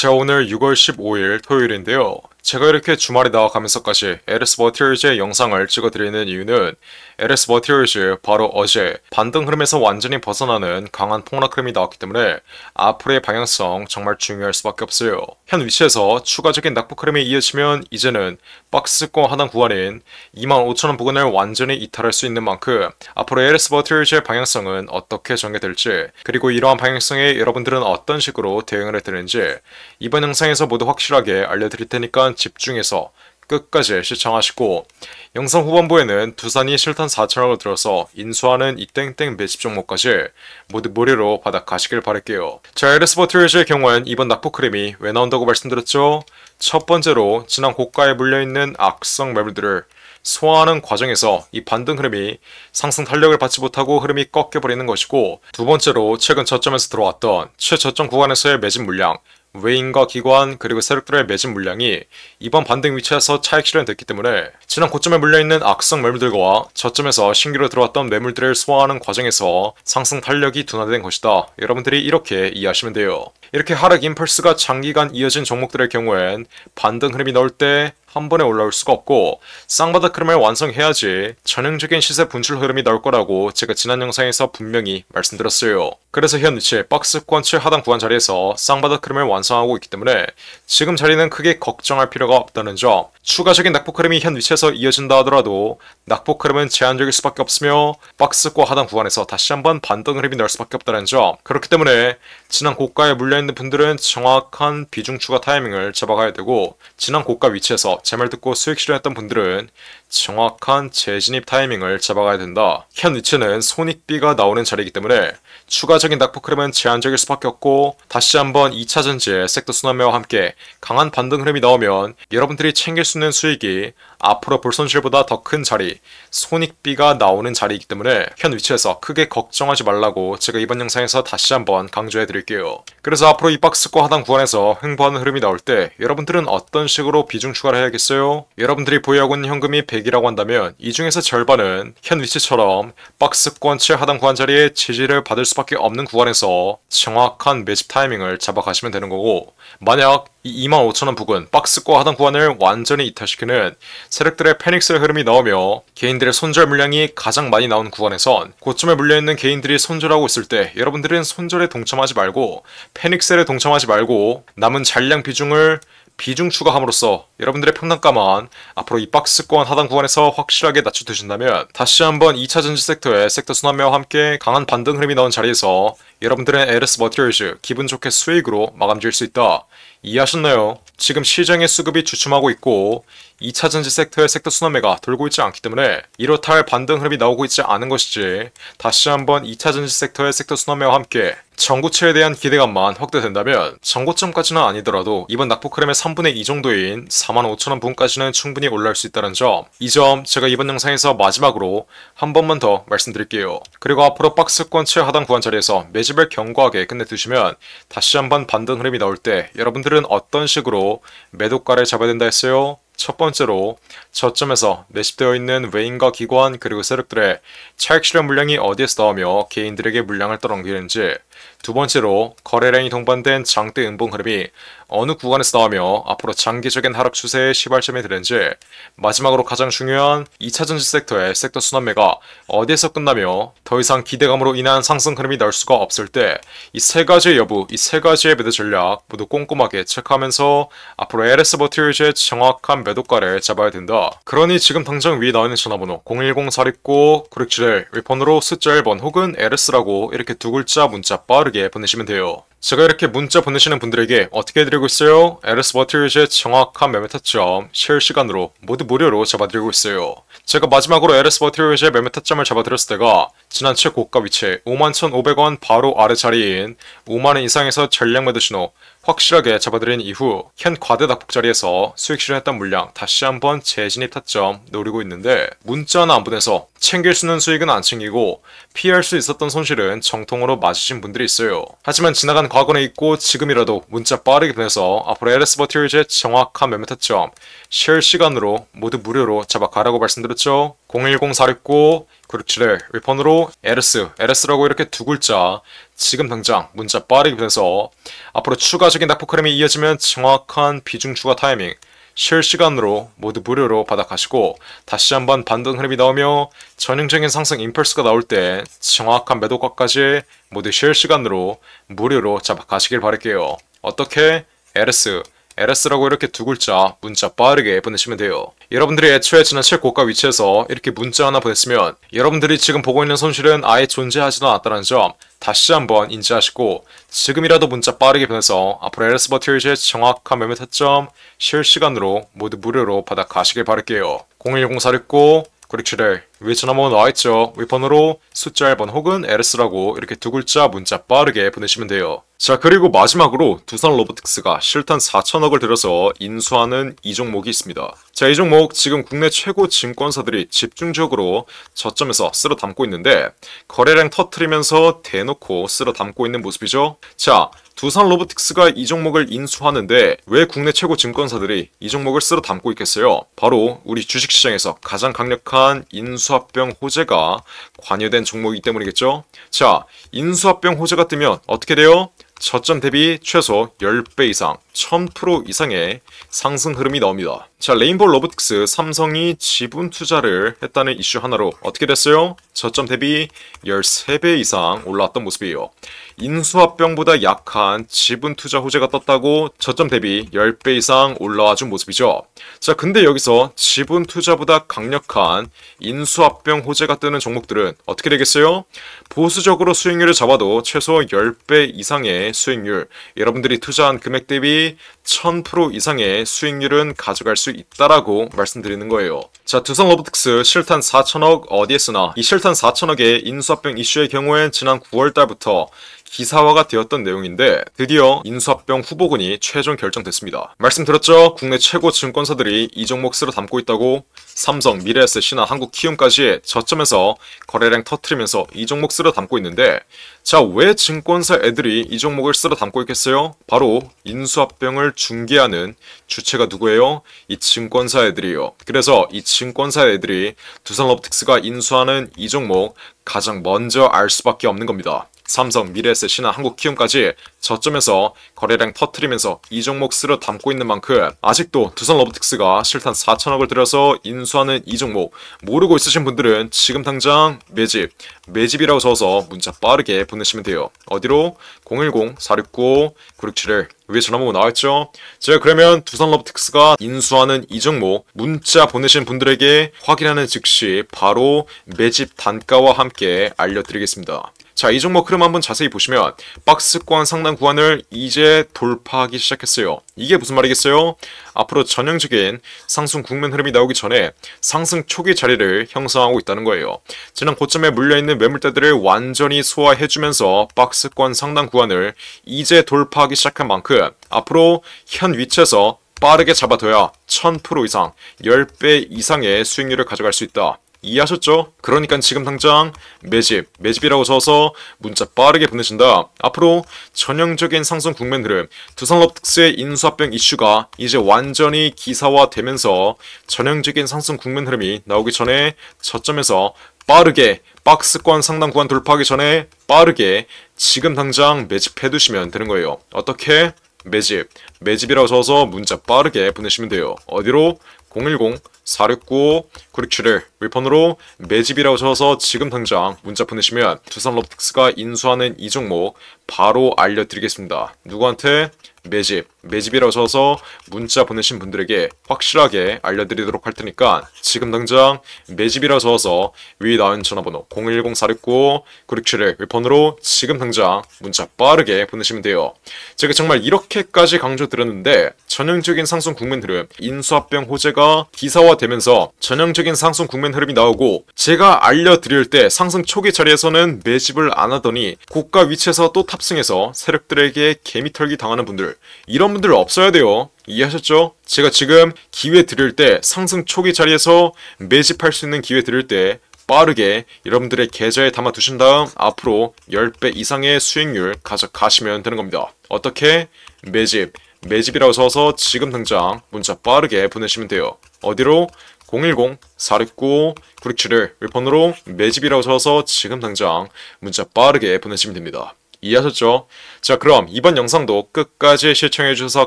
자 오늘 6월 15일 토요일인데요. 제가 이렇게 주말에 나와가면서까지 LS 머티리얼즈의 영상을 찍어드리는 이유는 LS 머티리얼즈 바로 어제 반등 흐름에서 완전히 벗어나는 강한 폭락 흐름이 나왔기 때문에 앞으로의 방향성 정말 중요할 수밖에 없어요. 현 위치에서 추가적인 낙폭 흐름이 이어지면 이제는 박스권 하단 구간인 25,000원 부근을 완전히 이탈할 수 있는 만큼 앞으로 LS 머티리얼즈의 방향성은 어떻게 전개될지 그리고 이러한 방향성에 여러분들은 어떤 식으로 대응을 해드는지 이번 영상에서 모두 확실하게 알려드릴 테니까 집중해서 끝까지 시청하시고 영상 후반부에는 두산이 실탄 4천억을 들어서 인수하는 이 땡땡 매집 종목까지 모두 무료로 받아 가시길 바랄게요. 자, LS 버티리즈의 경우엔 이번 낙폭 크림이 왜 나온다고 말씀드렸죠? 첫 번째로 지난 고가에 물려있는 악성 매물들을 소화하는 과정에서 이 반등 흐름이 상승 탄력을 받지 못하고 흐름이 꺾여버리는 것이고 두 번째로 최근 저점에서 들어왔던 최저점 구간에서의 매집 물량 외인과 기관 그리고 세력들의 매집 물량이 이번 반등 위치에서 차익 실현됐기 때문에 지난 고점에 물려있는 악성 매물들과 저점에서 신규로 들어왔던 매물들을 소화하는 과정에서 상승 탄력이 둔화된 것이다. 여러분들이 이렇게 이해하시면 돼요. 이렇게 하락 임펄스가 장기간 이어진 종목들의 경우엔 반등 흐름이 나올 때 한 번에 올라올 수가 없고 쌍바닥 흐름을 완성해야지 전형적인 시세 분출 흐름이 나올 거라고 제가 지난 영상에서 분명히 말씀드렸어요. 그래서 현 위치 박스권 7 하단 구간 자리에서 쌍바닥 흐름을 완성하고 있기 때문에 지금 자리는 크게 걱정할 필요가 없다는 점 추가적인 낙폭 흐름이 현 위치에서 이어진다 하더라도 낙폭 흐름은 제한적일 수밖에 없으며 박스권 하단 구간에서 다시 한번 반등 흐름이 나올 수밖에 없다는 점 그렇기 때문에 지난 고가에 물려있는 분들은 정확한 비중 추가 타이밍을 잡아가야 되고 지난 고가 위치에서 제 말 듣고 수익 실현했던 분들은 정확한 재진입 타이밍을 잡아가야 된다. 현 위치는 손익비가 나오는 자리이기 때문에 추가적인 낙폭 흐름은 제한적일 수밖에 없고 다시 한번 2차 전지의 섹터 순환매와 함께 강한 반등 흐름이 나오면 여러분들이 챙길 수 있는 수익이 앞으로 볼 손실보다 더 큰 자리, 손익비가 나오는 자리이기 때문에 현 위치에서 크게 걱정하지 말라고 제가 이번 영상에서 다시 한번 강조해 드릴게요. 그래서 앞으로 이 박스권 하단 구간에서 횡보하는 흐름이 나올 때 여러분들은 어떤 식으로 비중 추가를 해야겠어요? 여러분들이 보유하고 있는 현금이 100 이라고 한다면 이 중에서 절반은 현 위치처럼 박스권 7 하단 구간 자리에 지지를 받을 수밖에 없는 구간에서 정확한 매집 타이밍을 잡아가시면 되는 거고 만약 이 25,000원 부근 박스권 하단 구간을 완전히 이탈시키는 세력들의 페닉스 흐름이 나오며 개인들의 손절 물량이 가장 많이 나오는 구간에선 고점에 물려있는 개인들이 손절하고 있을 때 여러분들은 손절에 동참하지 말고 페닉셀에 동참하지 말고 남은 잔량 비중을 비중 추가함으로써 여러분들의 평단가만 앞으로 이 박스권 하단 구간에서 확실하게 낮춰두신다면 다시 한번 2차 전지 섹터의 섹터 순환매와 함께 강한 반등 흐름이 나온 자리에서 여러분들의 LS 머티리얼즈 기분 좋게 수익으로 마감 지을 수 있다. 이해하셨나요? 지금 시장의 수급이 주춤하고 있고 2차 전지 섹터의 섹터 순환매가 돌고 있지 않기 때문에 이렇다 할 반등 흐름이 나오고 있지 않은 것이지 다시 한번 2차 전지 섹터의 섹터 순환매와 함께 전고체에 대한 기대감만 확대된다면 전고점까지는 아니더라도 이번 낙폭 흐름의 3분의 2 정도인 45,000원 부분까지는 충분히 올라올 수 있다는 점 이 점 제가 이번 영상에서 마지막으로 한 번만 더 말씀드릴게요. 그리고 앞으로 박스권 최하단 구간 자리에서 매집을 견고하게 끝내두시면 다시 한번 반등 흐름이 나올 때 여러분들은 어떤 식으로 매도가를 잡아야 된다 했어요? 첫 번째로 저점에서 매집되어 있는 외인과 기관 그리고 세력들의 차익 실현 물량이 어디에서 나오며 개인들에게 물량을 떠넘기는지 두 번째로 거래량이 동반된 장대 음봉 흐름이 어느 구간에서 나오며 앞으로 장기적인 하락 추세의 시발점이 되는지 마지막으로 가장 중요한 2차 전지 섹터의 섹터 순환매가 어디에서 끝나며 더 이상 기대감으로 인한 상승 흐름이 나올 수가 없을 때 이 세 가지의 여부, 이 세 가지의 매도 전략 모두 꼼꼼하게 체크하면서 앞으로 LS 버티리즈의 정확한 매도가를 잡아야 된다. 그러니 지금 당장 위에 나와 있는 전화번호 010-469-9671 윗번호로 숫자 1번 혹은 LS라고 이렇게 두 글자 문자 빠르게 보내시면 돼요. 제가 이렇게 문자 보내시는 분들에게 어떻게 해드리고 있어요? LS 머티리즈의 정확한 매매 타점 실시간으로 모두 무료로 잡아드리고 있어요. 제가 마지막으로 LS 머티리즈의 매매 타점을 잡아드렸을 때가 지난 최고가 위치 51,500원 바로 아래 자리인 5만원 이상에서 전량 매도 신호 확실하게 잡아드린 이후 현 과대 낙폭 자리에서 수익 실현했던 물량 다시 한번 재진입 타점 노리고 있는데 문자 하나 안 보내서 챙길 수 있는 수익은 안 챙기고 피할 수 있었던 손실은 정통으로 맞으신 분들이 있어요. 하지만 지나가는 과거에 있고 지금이라도 문자 빠르게 보내서 앞으로 LS 버티얼즈의 정확한 매매 타점 실시간으로 모두 무료로 잡아가라고 말씀드렸죠. 010-469 967을 위폰으로 LS, LS라고 이렇게 두 글자 지금 당장 문자 빠르게 보내서 앞으로 추가적인 낙폭크림이 이어지면 정확한 비중 추가 타이밍 실시간으로 모두 무료로 받아가시고 다시 한번 반등 흐름이 나오며 전형적인 상승 임펄스가 나올 때 정확한 매도가까지 모두 실시간으로 무료로 잡아가시길 바랄게요. 어떻게? LS LS라고 이렇게 두 글자 문자 빠르게 보내시면 돼요. 여러분들이 애초에 지난 최고가 위치에서 이렇게 문자 하나 보냈으면 여러분들이 지금 보고 있는 손실은 아예 존재하지도 않았다는 점 다시 한번 인지하시고 지금이라도 문자 빠르게 보내서 앞으로 LS 버티얼즈의 정확한 매매 타점 실시간으로 모두 무료로 받아 가시길 바랄게요. 010469 967을 위에 전화번호 나와있죠. 위번호로 숫자 1번 혹은 LS라고 이렇게 두 글자 문자 빠르게 보내시면 돼요. 자 그리고 마지막으로 두산 로보틱스가 실탄 4천억을 들여서 인수하는 이 종목이 있습니다. 자 이 종목 지금 국내 최고 증권사들이 집중적으로 저점에서 쓸어 담고 있는데 거래량 터트리면서 대놓고 쓸어 담고 있는 모습이죠. 자 두산 로보틱스가 이 종목을 인수하는데 왜 국내 최고 증권사들이 이 종목을 쓸어 담고 있겠어요? 바로 우리 주식시장에서 가장 강력한 인수합병 호재가 관여된 종목이기 때문이겠죠? 자, 인수합병 호재가 뜨면 어떻게 돼요? 저점 대비 최소 10배 이상, 1000% 이상의 상승 흐름이 나옵니다. 자, 레인보우 로보틱스 삼성이 지분 투자를 했다는 이슈 하나로 어떻게 됐어요? 저점 대비 13배 이상 올라왔던 모습이에요. 인수합병보다 약한 지분 투자 호재가 떴다고 저점 대비 10배 이상 올라와 준 모습이죠. 자, 근데 여기서 지분 투자보다 강력한 인수합병 호재가 뜨는 종목들은 어떻게 되겠어요? 보수적으로 수익률을 잡아도 최소 10배 이상의 수익률, 여러분들이 투자한 금액 대비 1000% 이상의 수익률은 가져갈 수 있다라고 말씀드리는 거예요. 자, 두성 로보틱스 실탄 4천억 어디에 쓰나? 이 실탄 4천억의 인수합병 이슈의 경우엔 지난 9월 달부터 기사화가 되었던 내용인데 드디어 인수합병 후보군이 최종 결정됐습니다. 말씀드렸죠? 국내 최고 증권사들이 이 종목 쓰러 담고 있다고 삼성, 미래에셋이나 한국 키움까지 저점에서 거래량 터트리면서 이 종목 쓰러 담고 있는데 자, 왜 증권사 애들이 이 종목을 쓸어 담고 있겠어요? 바로 인수합병을 중개하는 주체가 누구예요? 이 증권사 애들이에요. 그래서 이 증권사 애들이 두산로보틱스가 인수하는 이 종목 가장 먼저 알 수밖에 없는 겁니다. 삼성, 미래에셋이나 한국 키움까지 저점에서 거래량 터트리면서 이 종목 쓸어 담고 있는 만큼 아직도 두산 로보틱스가 실탄 4천억을 들여서 인수하는 이 종목 모르고 있으신 분들은 지금 당장 매집, 매집이라고 써서 문자 빠르게 보내시면 돼요. 어디로? 010-469-967을 위에 전화번호 나와있죠? 제가 그러면 두산 로보틱스가 인수하는 이 종목 문자 보내신 분들에게 확인하는 즉시 바로 매집 단가와 함께 알려드리겠습니다. 자, 이 종목 흐름 한번 자세히 보시면 박스권 상단 구간을 이제 돌파하기 시작했어요. 이게 무슨 말이겠어요? 앞으로 전형적인 상승 국면 흐름이 나오기 전에 상승 초기 자리를 형성하고 있다는 거예요. 지난 고점에 물려있는 매물대들을 완전히 소화해주면서 박스권 상단 구간을 이제 돌파하기 시작한 만큼 앞으로 현 위치에서 빠르게 잡아둬야 1000% 이상, 10배 이상의 수익률을 가져갈 수 있다. 이해하셨죠? 그러니까 지금 당장 매집, 매집이라고 써서 문자 빠르게 보내신다. 앞으로 전형적인 상승 국면 흐름, 두산럽특스의 인수합병 이슈가 이제 완전히 기사화되면서 전형적인 상승 국면 흐름이 나오기 전에 저점에서 빠르게 박스권 상단 구간 돌파하기 전에 빠르게 지금 당장 매집해 두시면 되는 거예요. 어떻게? 매집, 매집이라고 써서 문자 빠르게 보내시면 돼요. 어디로? 010 469 967을 위폰으로 매집이라고 쳐서 지금 당장 문자 보내시면 두산 로보틱스가 인수하는 이 종목 바로 알려드리겠습니다. 누구한테? 매집, 매집이라고 써서 문자 보내신 분들에게 확실하게 알려드리도록 할 테니까 지금 당장 매집이라고 써서 위에 나온 전화번호 010-469-967을 위폰으로 지금 당장 문자 빠르게 보내시면 돼요. 제가 정말 이렇게까지 강조드렸는데 전형적인 상승 국면 흐름, 인수합병 호재가 기사화되면서 전형적인 상승 국면 흐름이 나오고 제가 알려드릴 때 상승 초기 자리에서는 매집을 안 하더니 고가 위치에서 또 탑승해서 세력들에게 개미털기 당하는 분들 이런 분들 없어야 돼요. 이해하셨죠? 제가 지금 기회 드릴 때 상승 초기 자리에서 매집할 수 있는 기회 드릴 때 빠르게 여러분들의 계좌에 담아 두신 다음 앞으로 10배 이상의 수익률 가져가시면 되는 겁니다. 어떻게? 매집, 매집이라고 써서 지금 당장 문자 빠르게 보내시면 돼요. 어디로? 010-469-9671 윌폰으로 매집이라고 써서 지금 당장 문자 빠르게 보내시면 됩니다. 이해하셨죠? 자 그럼 이번 영상도 끝까지 시청해주셔서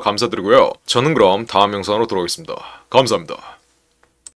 감사드리고요. 저는 그럼 다음 영상으로 돌아오겠습니다. 감사합니다.